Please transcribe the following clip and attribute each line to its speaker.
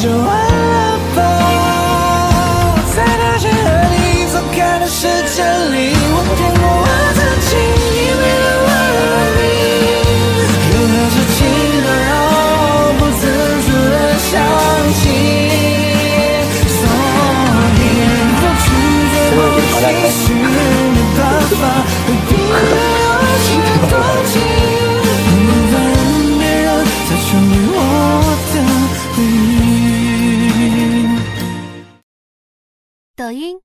Speaker 1: 就完了吧。在那些和你走开的时间里，我骗过我自己，以为了我而你，又何止情的让我不自主的想起。所以到去最后其实
Speaker 2: 抖音、